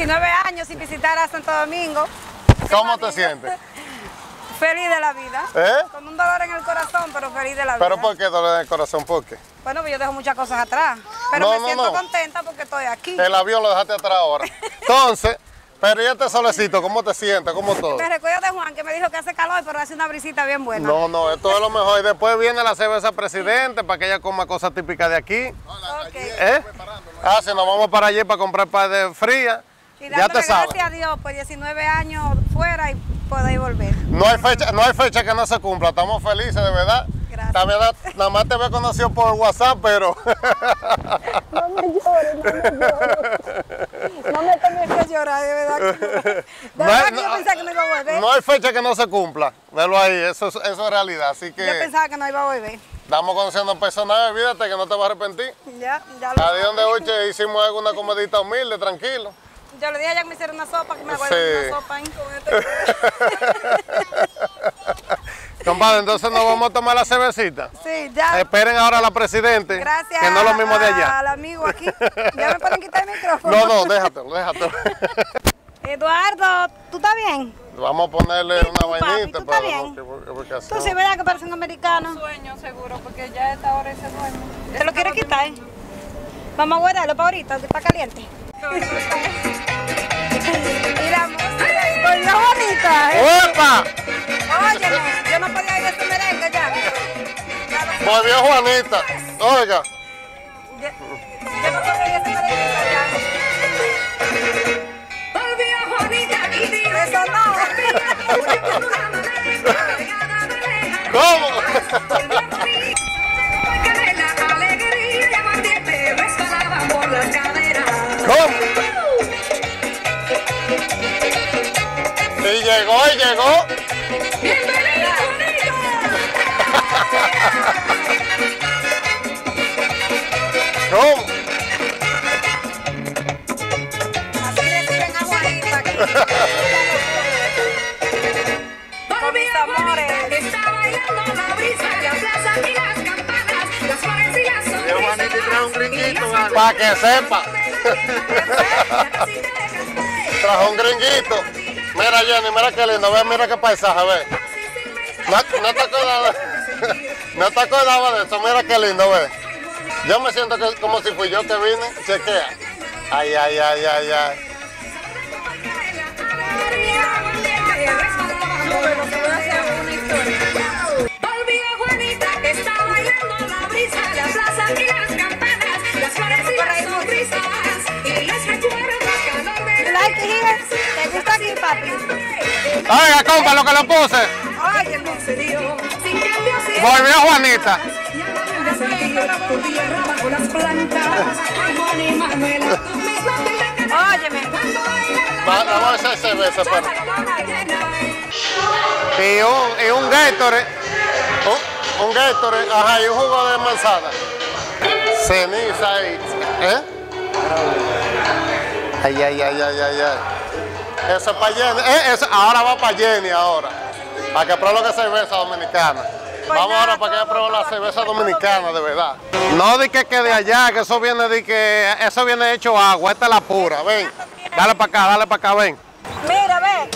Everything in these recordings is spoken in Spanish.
19 años sin visitar a Santo Domingo. ¿Cómo te sientes? Feliz de la vida. ¿Eh? Con un dolor en el corazón, pero feliz de la ¿Pero vida. por qué dolor en el corazón? ¿Por qué? Bueno, pues yo dejo muchas cosas atrás. Pero No, me no, siento no. contenta porque estoy aquí. El avión lo dejaste atrás ahora. Entonces, pero ¿y este solecito? ¿Cómo te sientes? ¿Cómo todo? Me recuerdo de Juan que me dijo que hace calor, pero hace una brisita bien buena. No, no, esto es lo mejor. Y después viene la cerveza presidente para que ella coma cosas típicas de aquí. ¿Eh? Ah, si nos vamos para allí para comprar par de fría. Y Ya te sabes. gracias a Dios por 19 años fuera y poder volver. No hay fecha, no hay fecha que no se cumpla. Estamos felices, de verdad. Gracias. También na- nada más te había conocido por WhatsApp, pero No me llores, no me llores. No me tenés que llorar, de verdad. que. De No verdad hay- que yo pensaba que no iba a volver. no hay fecha que no se cumpla. Velo ahí, eso, es- eso es realidad. Así Yo que pensaba que no iba a volver. estamos conociendo personas, olvídate que no te vas a arrepentir. Ya, ya lo A Dios de Uche hicimos alguna comedita humilde, tranquilo. Yo le dije a ella que me hiciera una sopa, que me Sí. una sopa ahí con este. Compadre, entonces nos vamos a tomar la cervecita. Sí, ya. Esperen ahora a la presidente, Gracias que no es lo mismo de allá. al amigo aquí. Ya me pueden quitar el micrófono. No, no, déjatelo, déjatelo. Eduardo, ¿tú estás bien? Vamos a ponerle una vainita ¿tú para no, bien? que- Tú sí, ¿verdad que parece un americano? sueño seguro, porque ya a esta hora se duerme. ¿Te lo quieres quitar? Vamos a guardarlo para ahorita, que está caliente. Y la música, bonita. ¿eh? ¡Opa! Óyeme, yo no podía ir a este merengue ya. Volvió Juanita. Oiga, Yo no podía ir a este merengue ya. Eso no. Sepa. Trajo un gringuito. Mira Jenny, mira qué lindo, ve, mira qué paisaje, ve. No, no te acordabas, no te acordabas de eso, mira qué lindo, ve. Yo me siento como si fui yo que vine, chequea. Ay, ay, ay, ay, ay. Oiga, compa, lo que le puse. Óyeme. Volvió Juanita. Óyeme. Va- Vamos a hacer cerveza, pero. Y un, y un Gatorade. Un, un Gatorade, ajá, y un jugo de manzana. Ceniza ahí. ¿Eh? Ay, ay, ay, ay, ay, ay. Eso es para Jenny. Eh, eso, ahora va para Jenny ahora. Para que pruebe lo que es cerveza dominicana. Vamos ahora para que ella pruebe la cerveza dominicana de verdad. No di que, que de allá, que eso viene de que eso viene hecho agua, esta es la pura, ven. Dale para acá, dale para acá, ven. Mira, ve.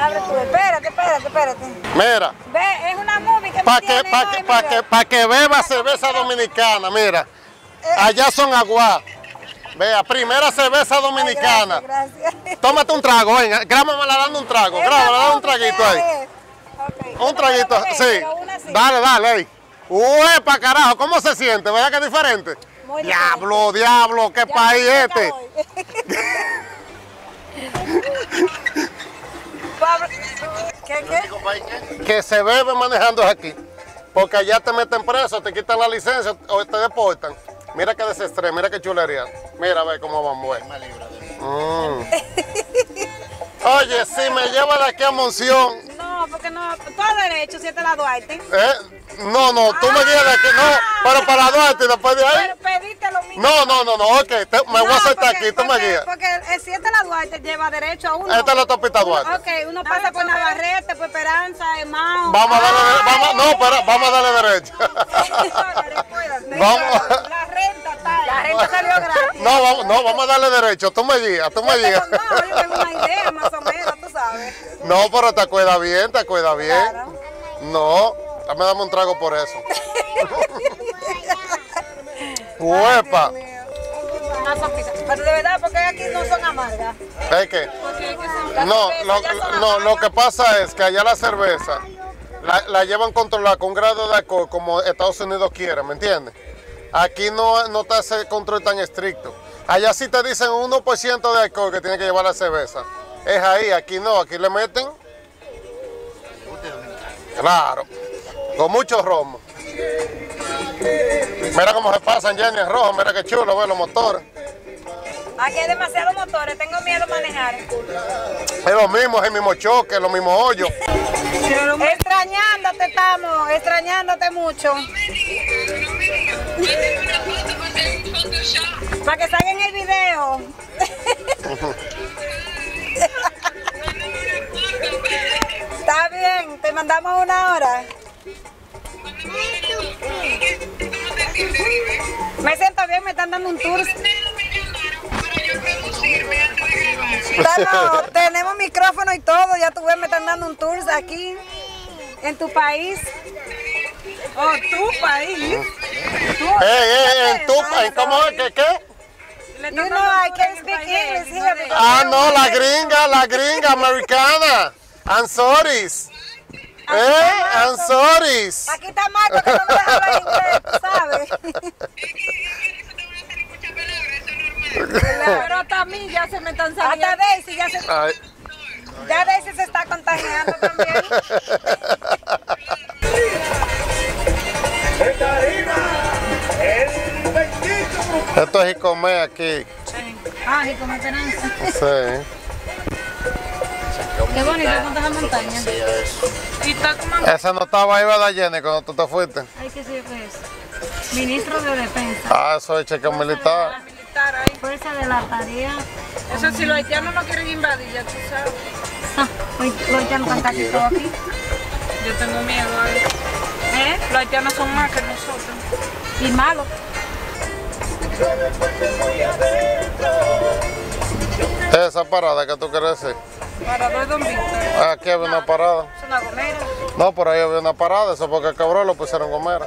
Abre tú, espérate, espérate, espérate. Mira, Ve, es una movie que para me que, pa' que, pa' que, pa' que beba cerveza dominicana, mira. Allá son agua. Vea, primera cerveza Ay, dominicana. Gracias, gracias. Tómate un trago, venga. Grábamela dando un trago. Una dame un traguito ahí. ¿qué es? Ok, yo Un traguito, sí. Dale, dale, ahí. Uepa, carajo, ¿cómo se siente? ¿Verdad que es diferente? Muy diablo, diablo, qué Ya país este. ¿Qué, qué? Que se bebe manejando aquí. Porque allá te meten preso, te quitan la licencia o te deportan. Mira qué desestrés, mira qué chulería. Mira, ve cómo vamos, ve. Mm. Oye, si me lleva de aquí a Monción, No, porque no, todo derecho, si la Duarte. ¿eh? No, no, tú me guías de aquí, no, pero para Duarte y después de ahí. Pero pediste lo mismo. No, no, no, no, ok, te- me voy a porque- aquí, tú me guías. Porque el 7 de la Duarte lleva derecho a uno. Esta es la autopista Duarte. Ok, uno pasa por Navarrete, por Esperanza, Emao. Vamos a darle, Ay. vamos, no, pero vamos a darle derecho. Vamos. La renta está. La renta salió gratis. No, vamos, no, vamos a darle derecho. Tú me guías, tú me guías. no, yo tengo una idea más o menos, tú sabes. No, pero te acuerdas bien, te acuerdas bien. Claro. No, dame dame un trago por eso. Huepa. Pero de verdad, porque aquí no son amargas. ¿Es que? No, lo, no, lo que pasa es que allá la cerveza la, la llevan controlada con un grado de alcohol como Estados Unidos quiere, ¿me entiendes? Aquí no, no está ese control tan estricto. Allá sí te dicen un 1% de alcohol que tiene que llevar la cerveza. Es ahí, aquí no, aquí le meten. Claro, con mucho romo. Mira cómo se pasan Jenny en rojo, mira qué chulo, ve los motores. Aquí hay demasiados motores, tengo miedo a manejar. Es lo mismo, es el mismo choque, los mismos hoyos. Extrañándote estamos, extrañándote mucho. Para que salga en el video. Está bien, te mandamos una hora. Me siento bien, me están dando un tour. No, tenemos micrófono y todo, ya tú ves, me están dando un tour aquí, en tu país. Oh, tu país. Tú, Ey, ey, en tu país, ¿cómo es? ¿Qué, qué? You know, I can speak English here. because Ah, I no, la gringa, la gringa americana. I'm sorry. Eh, I'm sorry. Aquí está Marco que no me deja hablar inglés, ¿sabes? Pero hasta a mí ya se me están Hasta saliendo. Daisy ya se, Ay. ya Daisy se está contagiando también. Esto es Icomé aquí. Ah, y como esperanza. Sí. Qué bonito con esa montaña. Y está como... Esa no estaba ahí, ¿verdad, Jenny, cuando tú te fuiste? Ay, ¿qué sé yo qué es? Ministro de Defensa. Ah, eso es cheque militar. militar ahí. Fuerza de la tarea. Eso si los haitianos no quieren invadir, ya tú sabes. Ah, ya no están casi todos aquí. Yo tengo miedo a eso. ¿Eh? Los haitianos son más que nosotros. Y malo. Esa parada que tú quieres decir. Para dos don Víctor. Aquí había una parada. Es una gomera. No, por ahí había una parada. Eso porque cabrón lo pusieron gomera.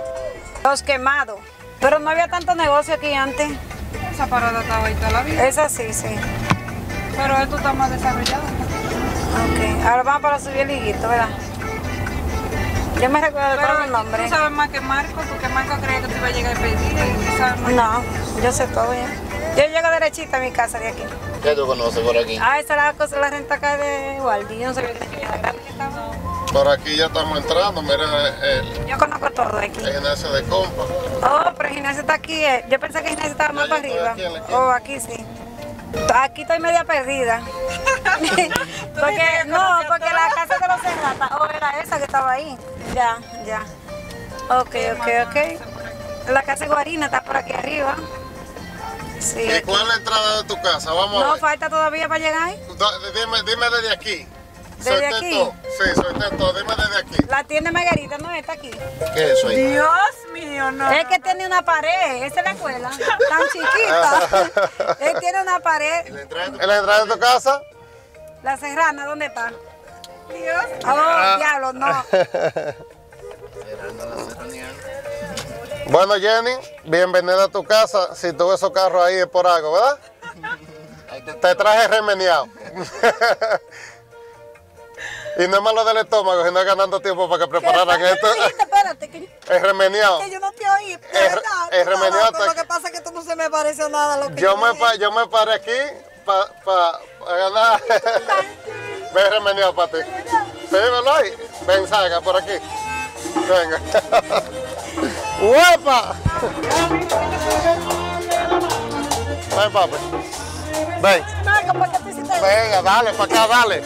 Los quemados. Pero no había tanto negocio aquí antes. Esa parada estaba ahí toda la vida. Es así, sí. Pero esto está más desarrollado. Ok. Ahora vamos para subir el higuito, ¿verdad? Yo me recuerdo de todos los Pero nombres. tú sabes más que Marco, porque Marco creía que te iba a llegar a pedir y tú sabes más. No, yo sé todo ya. Yo llego derechita a mi casa de aquí. ¿Qué tú conoces por aquí? Ah, esa era la, cosa, la renta acá de Waldi. Yo no sabía que que estaba. Por aquí ya estamos entrando. Mira el, Yo conozco todo de aquí. el gimnasio de compa. Oh, pero el gimnasio está aquí. eh. Yo pensé que el gimnasio estaba más para arriba. aquí la. Oh, aquí sí. Aquí estoy media perdida. porque, no, porque la casa de los Serrata, oh, era esa que estaba ahí. Ya, ya. Ok, ok, ok. La casa de Guarina está por aquí arriba. Sí. ¿Y cuál es la entrada de tu casa? Vamos a No, ver. falta todavía para llegar Dime, dime desde aquí. ¿Desde soy aquí? Teto. Sí, soy Teto. Dime desde aquí. La tienda Margarita no está aquí. ¿Qué es eso ahí? Dios mío, no. Es que tiene una pared, esa es la escuela, tan chiquita. Él tiene una pared. ¿La entrada de tu- ¿En la entrada de tu casa? La serrana, ¿dónde está? Dios. Oh, diablo, no. Cerrando la serranía. Bueno, Jenny, bienvenida a tu casa. Si tuve esos carros ahí es por algo, ¿verdad? Te- traje remeneado. y no es malo del estómago, sino ganando tiempo para que prepararan ¿Qué esto. Espérate, que, Es remeneado. que yo no te oí. Es- verdad. es hasta- Lo que pasa es que tú no se me pareció nada lo que Yo me, dije. pa- yo me paré aquí para pa, pa ganar. Ven remeneado para ti. Sí, velo ahí. Ven, salga por aquí. Venga. ¡Guapa! Ven, papi. Ven. Marco, ¿por qué tú hiciste eso? Venga, dale, para acá, dale.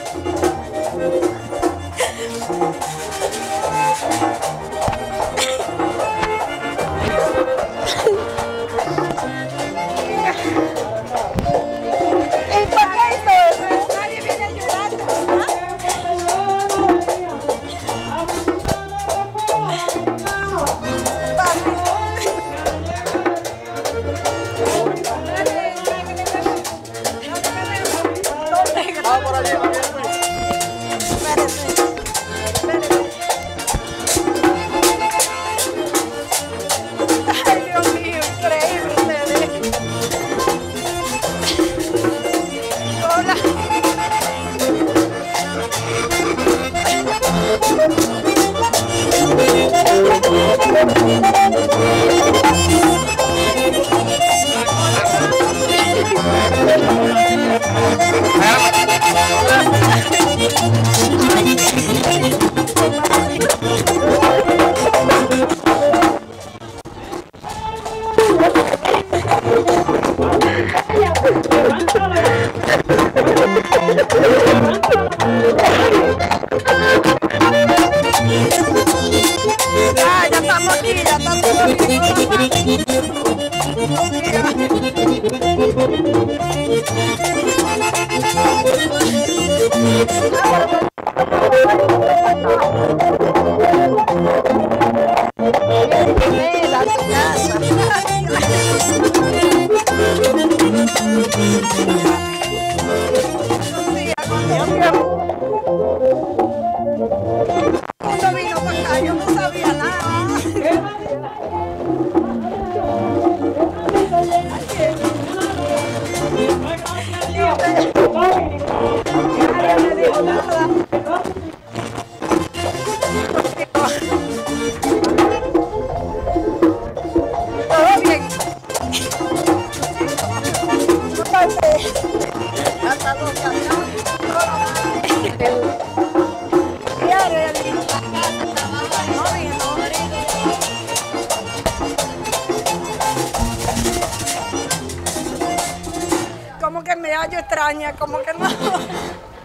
Como que no.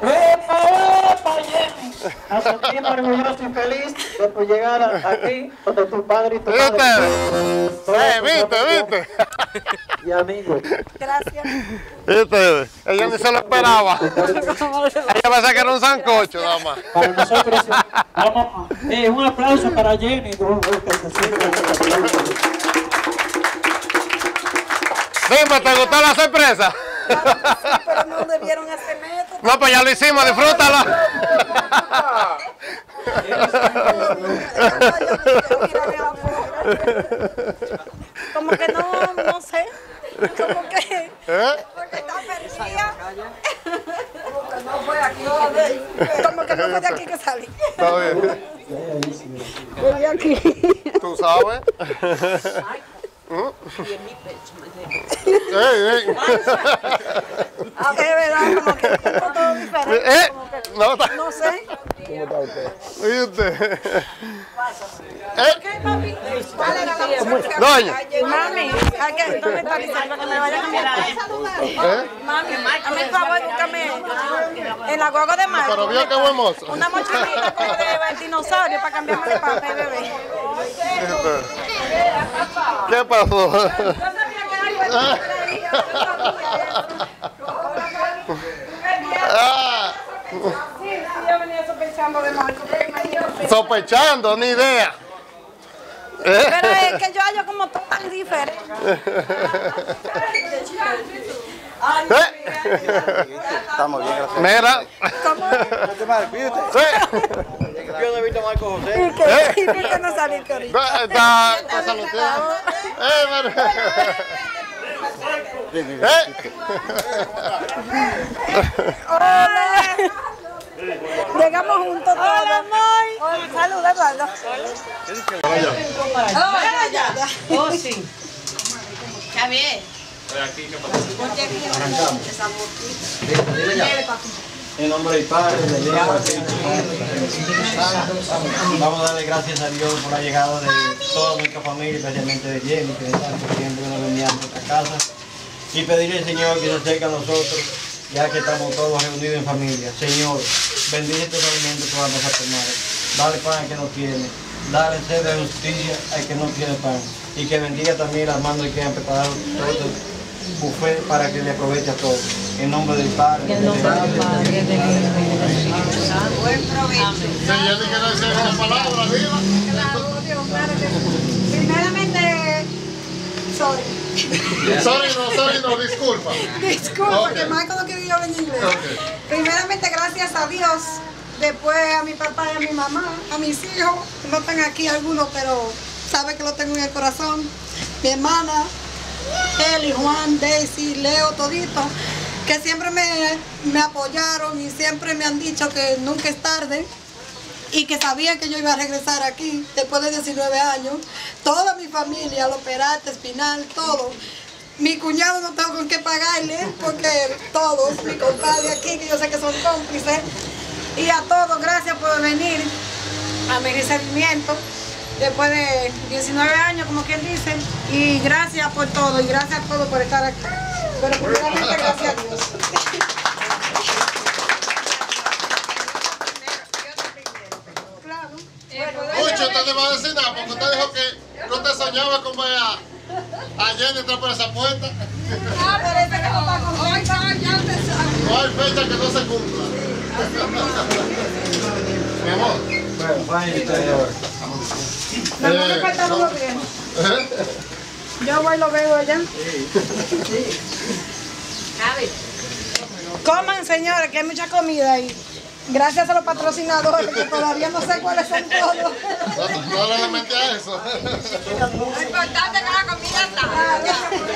¡Epa, epa, Jenny! A sentirme orgulloso y feliz de tu llegada aquí, donde tu padre y tu ¿Viste? madre. Eh, ¿Viste? ¿Viste? Y amigos. Gracias. ¿Viste? Ella ni se lo esperaba. Ella pensaba que era un sancocho nada más. Para nosotros, vamos, eh, un aplauso para Jenny. Dime, ¿te gustó la sorpresa? Claro que sí, pero no debieron hacerme esto. No, pues ya lo hicimos, disfrútalo. Como que no, no sé. Como que ¿Eh? porque está perdida. Como que no fue de aquí que salí. Está bien. Fue de aquí. ¿Tú sabes? Ey, ey. Es verdad, como que todo diferente. ¿Eh? Como que, No, está. no sé. ¿Viste? ¿Eh? ¿Cuál era la que Doña. Mami, ¿a qué? ¿dónde está diciendo que me vaya a cambiar? ¿Eh? Mami, hazme el favor, búscame en la guagua de Marco. Pero vio qué buen mozo. Una mochilita como de dinosaurio para cambiarme de papel, bebé. ¿Qué pasó? Ah, Sí, sí, yo venía sospechando de Marco. pero imagínate. sospechando, ni idea. ¿Eh? Pero es que yo hallo como todo tan diferente. ¿Eh? Estamos bien, gracias. Mira. ¿Cómo? Sí. Yo no he visto a Marco José. ¿Y qué? ¿Y qué no saliste ahorita? Está, está, está saludando. Eh, mira. ¿Eh? Hola. Llegamos juntos todos. Hola, Moy. Saluda, Eduardo. Hola. Oh, sí. Está bien. En nombre del Padre, del Hijo y del Espíritu Santo. Vamos a darle gracias a Dios por la llegada de toda nuestra familia, especialmente de Jenny, que de tanto tiempo nos venía a nuestra casa. Y pedirle al Señor que se acerque a nosotros, ya que estamos todos reunidos en familia. Señor, bendice estos alimentos que vamos a tomar. Dale pan al que no tiene. Dale sed de justicia al que no tiene pan. Y que bendiga también las manos que han preparado todo el buffet para que le aproveche a todos. En nombre del Padre, del Hijo y del Espíritu Santo. Si yo te quiero decir una palabra, diga. Claro, Dios, claro que sí. Primeramente, sorry. Sorry, no, sorry, no, disculpa. Que Michael no quería hablar en inglés. Primeramente, gracias a Dios. Después a mi papá y a mi mamá, a mis hijos. No están aquí algunos, pero sabe que lo tengo en el corazón. Mi hermana, Eli, Juan, Daisy, Leo, todito. Que siempre me, me apoyaron y siempre me han dicho que nunca es tarde. Y que sabían que yo iba a regresar aquí después de 19 años. Toda mi familia, los Peralta, Espinal, todo. Mi cuñado no tengo con qué pagarle porque todos, mi compadre aquí, que yo sé que son cómplices. Y a todos, gracias por venir a mi recibimiento después de 19 años, como quien dice. Y gracias por todo, y gracias a todos por estar aquí. Pero primeramente, gracias a Dios. Mucho usted no va a decir nada porque usted dijo que no te soñaba con ver a, a Jenny entrar por esa puerta. No hay fecha que no se cumpla. Mi amor. Bueno. No, no me Eh, faltan no. los viejos. ¿Eh? Yo voy y lo veo allá. Coman, señores, que hay mucha comida ahí. Gracias a los patrocinadores, que todavía no sé cuáles son todos. No, no le a eso. Lo importante es que la comida está.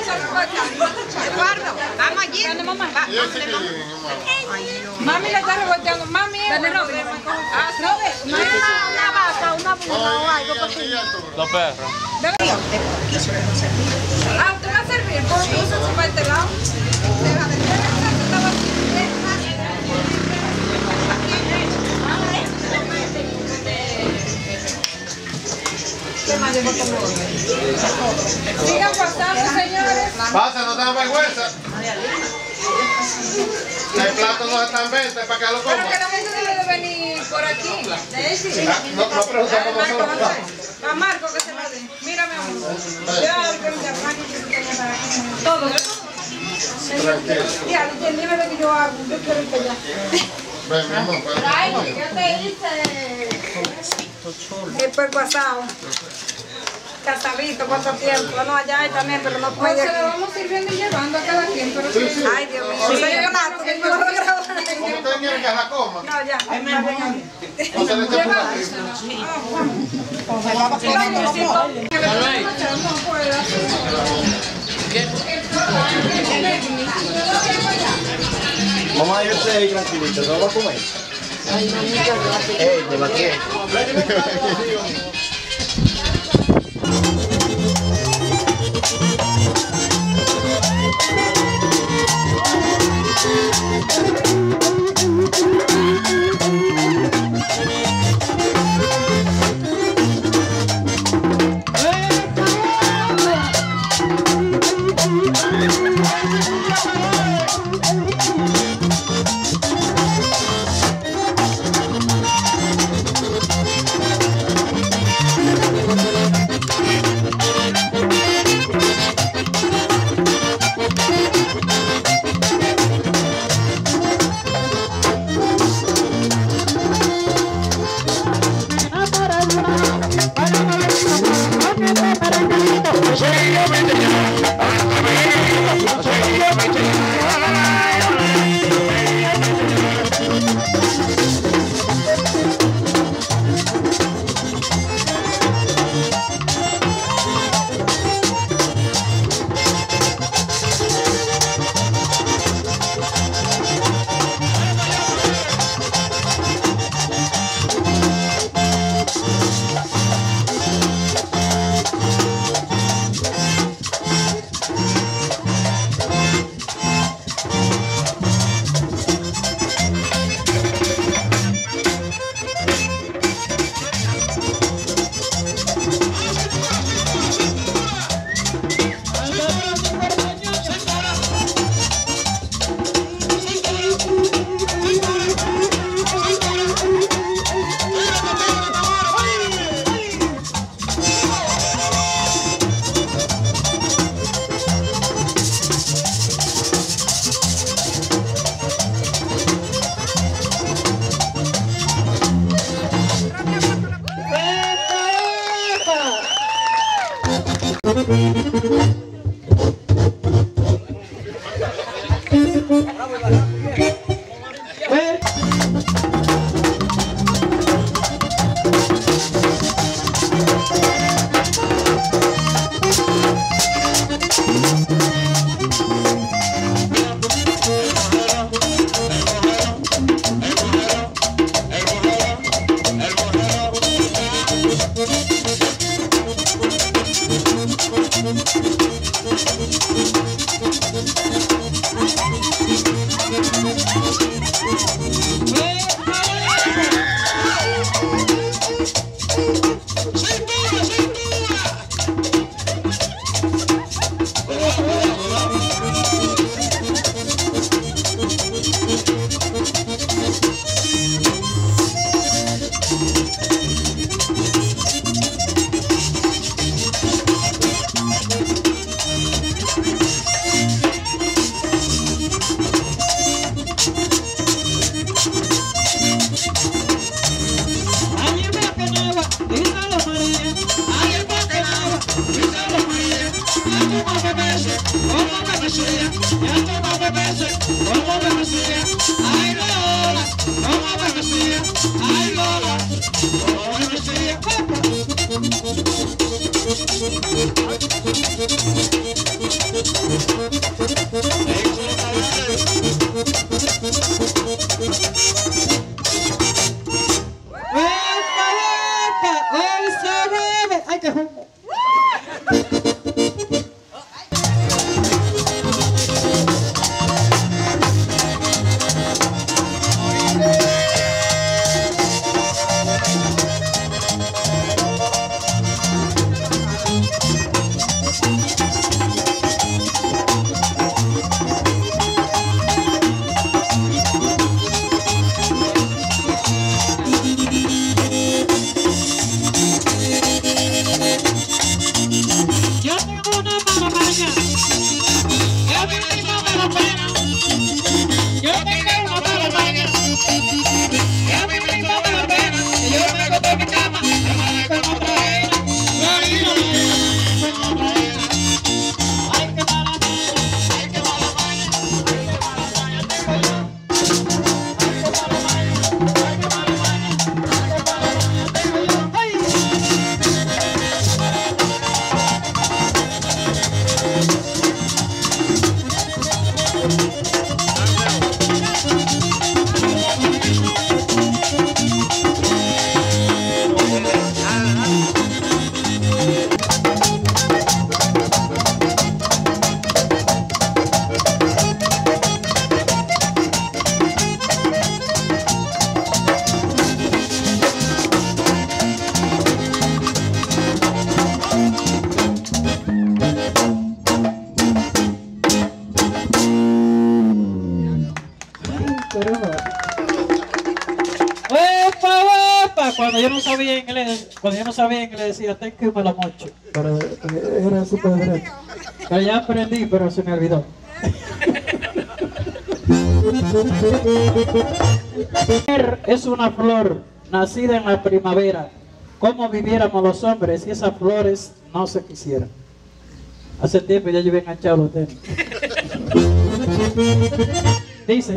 Eso es lo importante. Eduardo, vamos allí. Mami le está revolteando. Mami, es. Ah, no es una vaca, una burra o algo. Los perros. Ah, ¿usted va a servir? ¿Por qué lado? Sigan pasando, señores. Pasa, no te da vergüenza. El plato no está en venta para que lo Pero que la gente debe de venir por aquí. Daisy. Ah, No, no pregunta cómo Marco, son los platos. A Marco que se lo dé. Mira, mi amor. Yo. Todo. Ya, dime lo que yo hago. Yo quiero ir para allá. Ven, mi amor. Ay, yo te hice. El puerco asado. Casabito, cuánto tiempo. No, allá hay también, pero no Pues puede se lo vamos sirviendo y llevando a cada quien. Pero sí. Ay, Dios mío. Soy plato, que yo lo a. No, ya. Ay, me voy No se le por. Mamá, yo estoy ahí tranquilito, ¿no va a comer? Ey, te batí. Y Thank you. Whoa! si yo tengo que me lo mocho. Pero eh, era súper Pero ya aprendí, pero se me olvidó. es una flor nacida en la primavera. ¿Cómo viviéramos los hombres si esas flores no se quisieran? Hace tiempo ya yo llevé enganchado los tenis. Dice.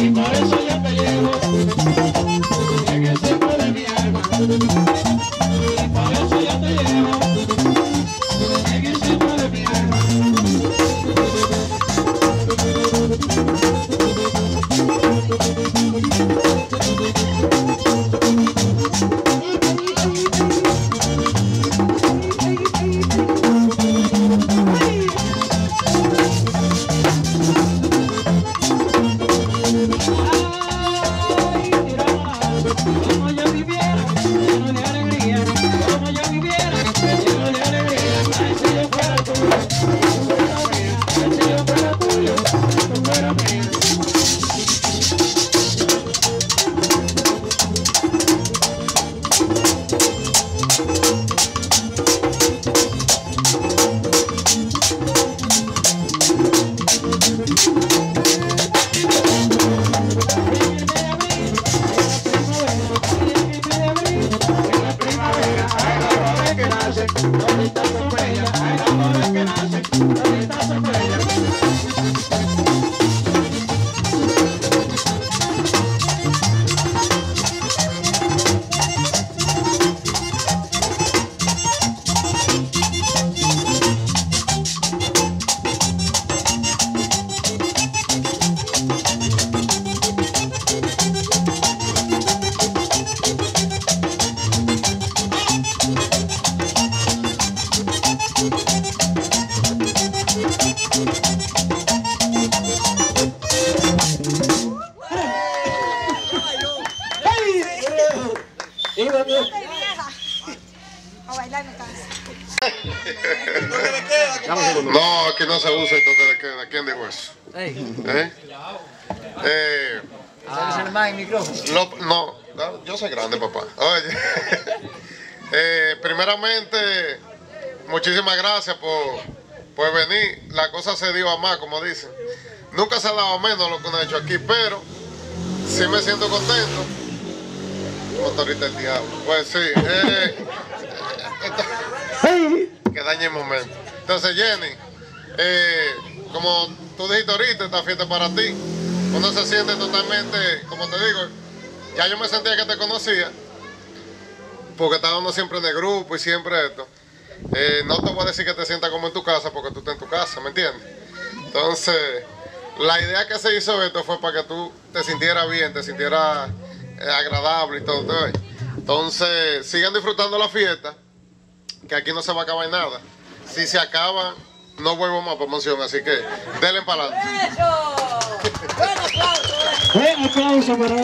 y por eso yo peleo. Muchísimas gracias por, por venir. La cosa se dio a más, como dicen. Nunca se ha dado a menos lo que uno ha hecho aquí, pero sí me siento contento. Motorista del diablo. Pues sí, eh, que dañe el momento. Entonces, Jenny, eh, como tú dijiste ahorita, esta fiesta es para ti. Uno se siente totalmente, como te digo, ya yo me sentía que te conocía, porque estaba uno siempre en el grupo y siempre esto. Eh, no te voy a decir que te sientas como en tu casa, porque tú estás en tu casa, ¿me entiendes? Entonces, la idea que se hizo esto fue para que tú te sintieras bien, te sintieras eh, agradable y todo. ¿te ves? Entonces, sigan disfrutando la fiesta que aquí no se va a acabar nada. Si se acaba, no vuelvo más promoción, así que denle para adelante. Buen aplauso para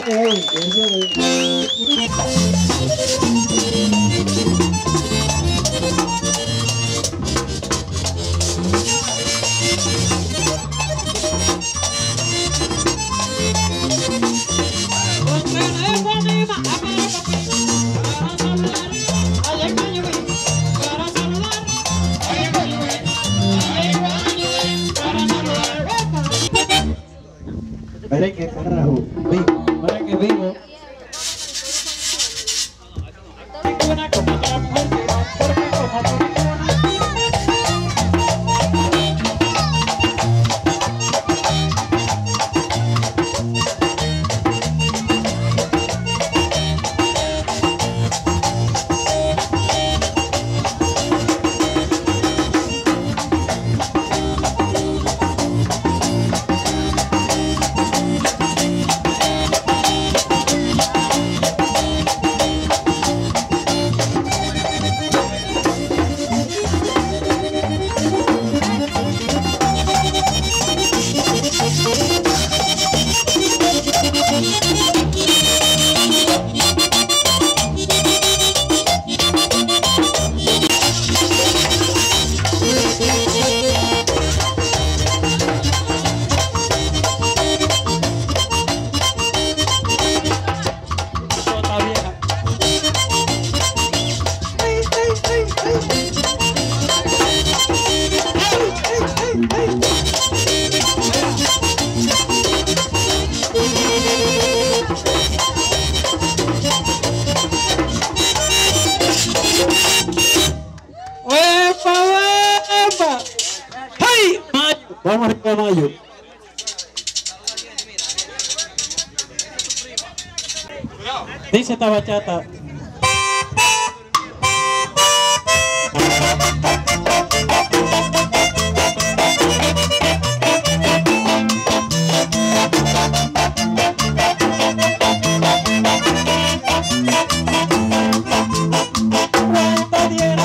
Esta bachata.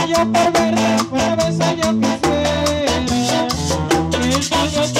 Yo por verte, una vez yo quisiera